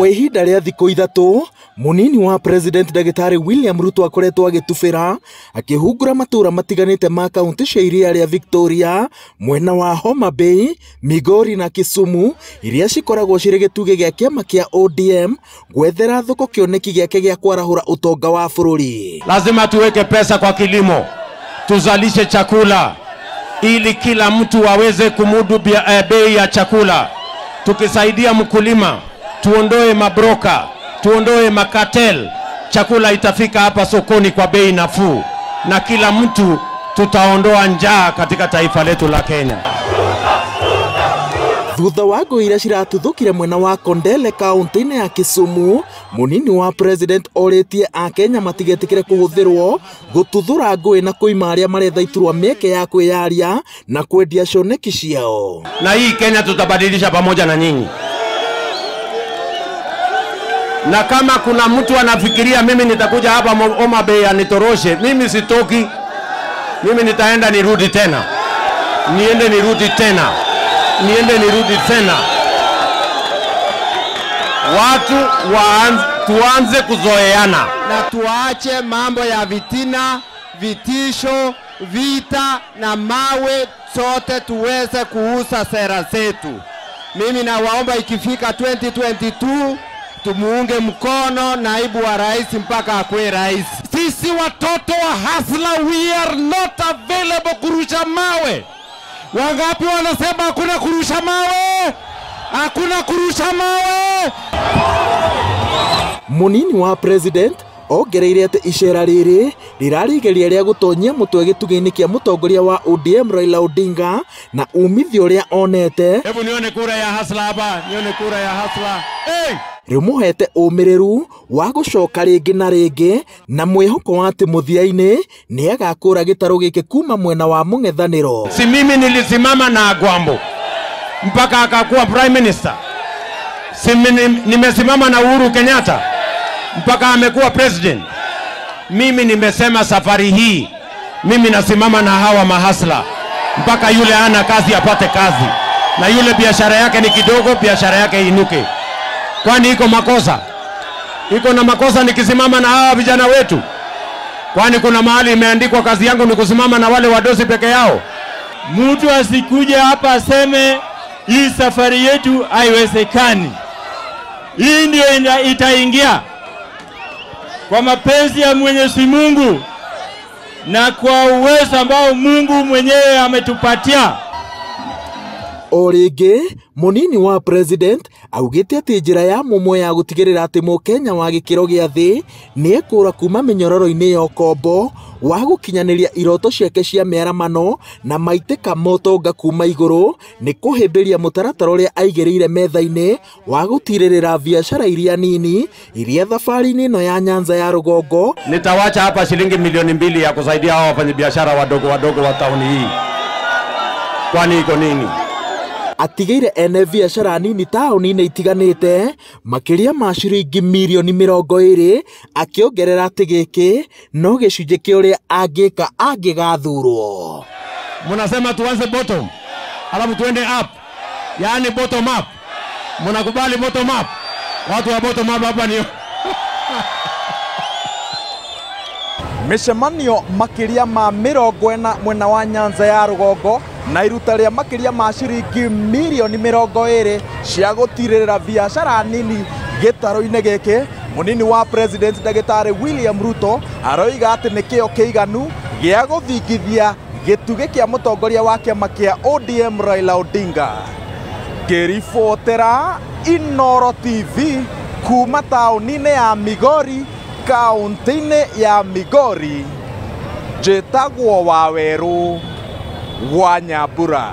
kwa ihinda rĩa thikũ ithatũ munini wa president ndagĩtarĩ william ruto akoretwo agĩtubĩra akĩhungura matũũra matiganĩte ma kaunti cia iria rĩa victoria mwena wa homa bay migori na kisumu iria cikoragwo cirĩ gĩtugĩ gĩa kĩama kĩa odm gwethera thoko kĩoneki gĩake gĩa kwarahũra ũtonga wa bũrũri Lazima tuweke pesa kwa kilimo, tuzalishe chakula ili kila mtu aweze kumudu eh, bei ya chakula. Tukisaidia mkulima, tuondoe mabroka, tuondoe makatel, chakula itafika hapa sokoni kwa bei nafuu, na kila mtu tutaondoa njaa katika taifa letu la Kenya. thutha wa ngũ iria ciratuthũkire mwena wa kondele kaunti-inĩ ya kisumu munini wa president orĩtie akenya matigetĩkĩre kũhũthĩrwo gũtuthũra ngũĩ na kũima arĩa maretha iturwa mĩeke ya kwĩyaria na kwendia coneki ciao na hii Kenya tutabadilisha pamoja na nyinyi. Na kama kuna mtu anafikiria mimi nitakuja hapa Homa Bay anitoroshe, mimi sitoki. Mimi nitaenda nirudi tena, niende nirudi tena, niende nirudi tena. Watu waanze, tuanze kuzoeana. na tuache mambo ya vitina, vitisho, vita na mawe, sote tuweze kuuza sera zetu. Mimi nawaomba ikifika 2022 tumuunge mkono naibu wa rais mpaka akuwe rais. Sisi watoto wa hasla, we are not available kurusha mawe. Wangapi wanasema hakuna kurusha mawe? Hakuna kurusha mawe. munini wa president ongereire atĩ icera rĩrĩ rĩrarĩgeria rĩa gũtonyia mũtwe gĩtugĩ-inĩ kĩa mũtongoria wa ODM Raila Odinga na umithio ũrĩa onete Hebu nione kura ya hasla hapa, nione kura ya hasla. Hey! rĩmũhete ũmĩrĩru wa gũcoka rĩngĩ na rĩngĩ na mwĩhoko wa atĩ mũthia-inĩ nĩ agakũra gĩtarũ gĩkĩ kuma mwena wa mũng'ethanĩro si mimi nilisimama na Agwambo mpaka akakuwa prime minister? Si mimi- nimesimama na Uhuru Kenyatta mpaka amekuwa president? Mimi nimesema safari hii mimi nasimama na hawa mahasla mpaka yule ana kazi apate kazi, na yule biashara yake ni kidogo, biashara yake inuke. Kwani iko makosa? Iko na makosa nikisimama na hawa vijana wetu? Kwani kuna mahali imeandikwa kazi yangu ni kusimama na wale wadosi peke yao? Mtu asikuje hapa aseme hii safari yetu haiwezekani. Hii ndio itaingia kwa mapenzi ya Mwenyezi Mungu na kwa uwezo ambao Mungu mwenyewe ametupatia. O rĩngĩ wa president augĩte atĩ njĩra ya mũmwe ya gũtigĩrĩra atĩ mũkenya wa gĩkĩro gĩa thĩ nĩ ekũra kuma mĩnyororo-inĩ ya ũkombo wa gũkinyanĩria iroto ciake cia mĩaramano na maitĩka motonga kuma igũrũ nĩ kũhĩmbĩria mũtaratara ũrĩa aigĩrĩire metha-inĩ wa gũtirĩrĩra biacara iria nini iria thabarĩ-inĩ ĩno ya nyanza ya rũgongo Nitawacha hapa shilingi milioni mbili ya kusaidia hao wafanyabiashara wadogo wadogo wa tauni hii. Kwani iko nini? Atigĩire ene biacara nini taũni-inĩ itiganĩte makĩria ma ciringi mirioni mĩrongo ĩrĩ akĩongerera atĩ gĩkĩ no gĩcunjĩ kĩa ũrĩa angĩka angĩgathurwo munasema tuanze bottom alafu tuende up, yaani bottom up. munakubali bottom up? Watu wa bottom up hapa ni mĩcemanio makiria ma mirongo ena mwena wa nyanza ya rũgongo na iruta rĩa makĩria ma ciringi mirioni mĩrongo ĩrĩ cia gũtirĩrĩra biacara nini gĩtarũ-inĩ gĩkĩ. Mũnini wa president ndagĩtarĩ william ruto aroiga atĩ nĩ kĩo kĩiganu gĩa gũthingithia gĩtugĩ kĩa mũtongoria wa kĩama kĩa odm raila odinga. Ngĩribotera inoro tv kuma taũni-inĩ ya migori kaũntĩ-inĩ ya migori. Njĩtagwo wa werũ Wanyabura.